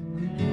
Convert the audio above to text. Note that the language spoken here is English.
mm